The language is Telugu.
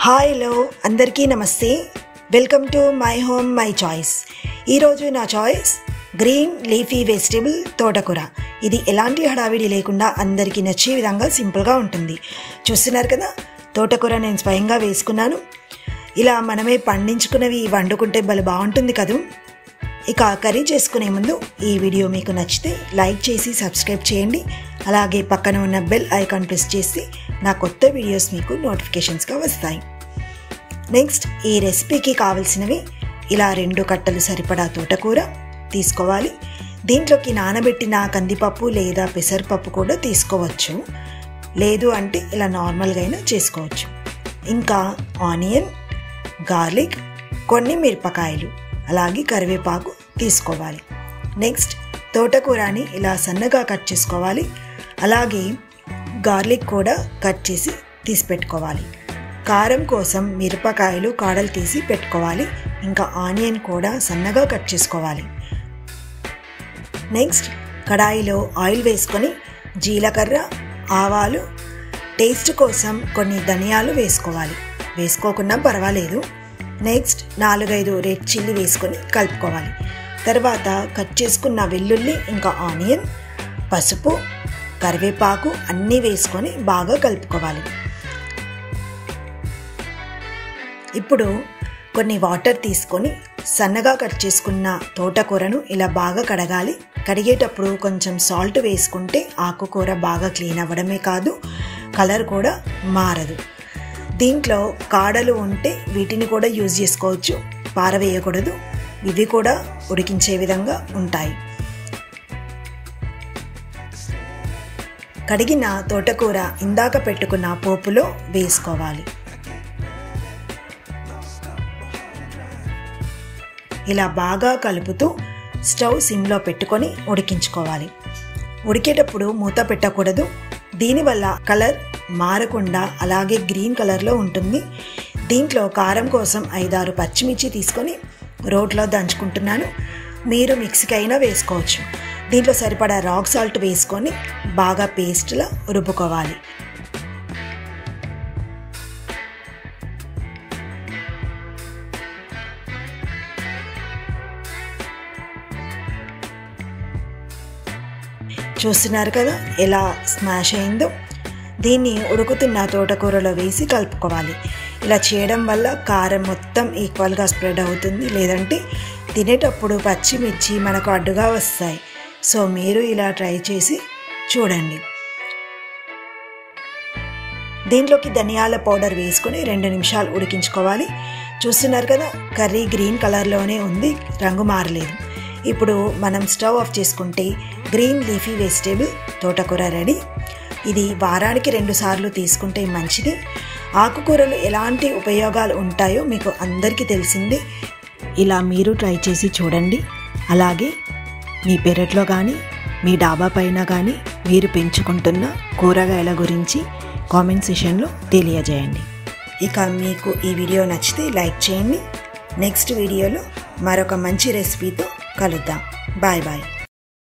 హాయ్ హలో అందరికీ నమస్తే. Welcome to my home my choice ఈరోజు నా చాయిస్ గ్రీన్ లీఫీ వెజిటేబుల్ తోటకూర. ఇది ఎలాంటి హడావిడి లేకుండా అందరికీ నచ్చే విధంగా సింపుల్గా ఉంటుంది. చూస్తున్నారు కదా? తోటకూర నేను స్వయంగా వేసుకున్నాను. ఇలా మనమే పండించుకున్నవి వండుకుంటే భలే బాగుంటుంది కదూ? ఇక కర్రీ చేసుకునే ముందు ఈ వీడియో మీకు నచ్చితే లైక్ చేసి సబ్స్క్రైబ్ చేయండి. అలాగే పక్కన ఉన్న బెల్ ఐకాన్ ప్రెస్ చేసి నా కొత్త వీడియోస్ మీకు నోటిఫికేషన్స్గా వస్తాయి. నెక్స్ట్ ఈ రెసిపీకి కావలసినవి ఇలా రెండు కట్టలు సరిపడా తోటకూర తీసుకోవాలి. దీంట్లోకి నానబెట్టిన కందిపప్పు లేదా పెసరపప్పు కూడా తీసుకోవచ్చు. లేదు అంటే ఇలా నార్మల్గా అయినా చేసుకోవచ్చు. ఇంకా ఆనియన్ గార్లిక్ కొన్ని మిరపకాయలు అలాగే కరివేపాకు తీసుకోవాలి. నెక్స్ట్ తోటకూరని ఇలా సన్నగా కట్ చేసుకోవాలి. అలాగే గార్లిక్ కూడా కట్ చేసి తీసి పెట్టుకోవాలి కారం కోసం మిరపకాయలు కాడలు తీసి పెట్టుకోవాలి. ఇంకా ఆనియన్ కూడా సన్నగా కట్ చేసుకోవాలి. నెక్స్ట్ కడాయిలో ఆయిల్ వేసుకొని జీలకర్ర ఆవాలు టేస్ట్ కోసం కొన్ని ధనియాలు వేసుకోవాలి. వేసుకోకుండా పర్వాలేదు. నెక్స్ట్ నాలుగైదు రెడ్ చిల్లీ వేసుకొని కలుపుకోవాలి. తర్వాత కట్ చేసుకున్న వెల్లుల్లి ఇంకా ఆనియన్ పసుపు కరివేపాకు అన్నీ వేసుకొని బాగా కలుపుకోవాలి. ఇప్పుడు కొన్ని వాటర్ తీసుకొని సన్నగా కట్ చేసుకున్న తోటకూరను ఇలా బాగా కడగాలి. కడిగేటప్పుడు కొంచెం సాల్ట్ వేసుకుంటే ఆకుకూర బాగా క్లీన్ అవ్వడమే కాదు కలర్ కూడా మారదు. దీంట్లో కాడలు ఉంటే వీటిని కూడా యూజ్ చేసుకోవచ్చు. పారవేయకూడదు. ఇవి కూడా ఉడికించే విధంగా ఉంటాయి. కడిగిన తోటకూర ఇందాక పెట్టుకున్న పోపులో వేసుకోవాలి. ఇలా బాగా కలుపుతూ స్టవ్ సిమ్లో పెట్టుకొని ఉడికించుకోవాలి. ఉడికేటప్పుడు మూత పెట్టకూడదు. దీనివల్ల కలర్ మారకుండా అలాగే గ్రీన్ కలర్లో ఉంటుంది. దీంట్లో కారం కోసం ఐదారు పచ్చిమిర్చి తీసుకొని రోట్లో దంచుకుంటున్నాను. మీరు మిక్సీకి అయినా వేసుకోవచ్చు. దీంట్లో సరిపడా రాక్ సాల్ట్ వేసుకొని బాగా పేస్ట్లా రుబ్బుకోవాలి. చూస్తున్నారు కదా ఎలా స్మాష్ అయిందో? దీన్ని ఉడుకుతున్న తోటకూరలో వేసి కలుపుకోవాలి. ఇలా చేయడం వల్ల కారం మొత్తం ఈక్వల్గా స్ప్రెడ్ అవుతుంది. లేదంటే తినేటప్పుడు పచ్చిమిర్చి మనకు అడ్డుగా వస్తాయి. సో మీరు ఇలా ట్రై చేసి చూడండి. దీంట్లోకి ధనియాల పౌడర్ వేసుకొని రెండు నిమిషాలు ఉడికించుకోవాలి. చూస్తున్నారు కదా కర్రీ గ్రీన్ కలర్లోనే ఉంది రంగు మారలేదు. ఇప్పుడు మనం స్టవ్ ఆఫ్ చేసుకుంటే గ్రీన్ లీఫీ వెజిటేబుల్ తోటకూర రెడీ. ఇది వారానికి రెండుసార్లు తీసుకుంటే మంచిది. ఆకుకూరలు ఎలాంటి ఉపయోగాలు ఉంటాయో మీకు అందరికీ తెలిసింది. ఇలా మీరు ట్రై చేసి చూడండి. అలాగే మీ పెరట్లో కానీ మీ డాబా పైన కానీ మీరు పెంచుకుంటున్న కూరగాయల గురించి కామెంట్ సెషన్లో తెలియజేయండి. ఇక మీకు ఈ వీడియో నచ్చితే లైక్ చేయండి. నెక్స్ట్ వీడియోలో మరొక మంచి రెసిపీతో కలుద్దాం. Bye bye.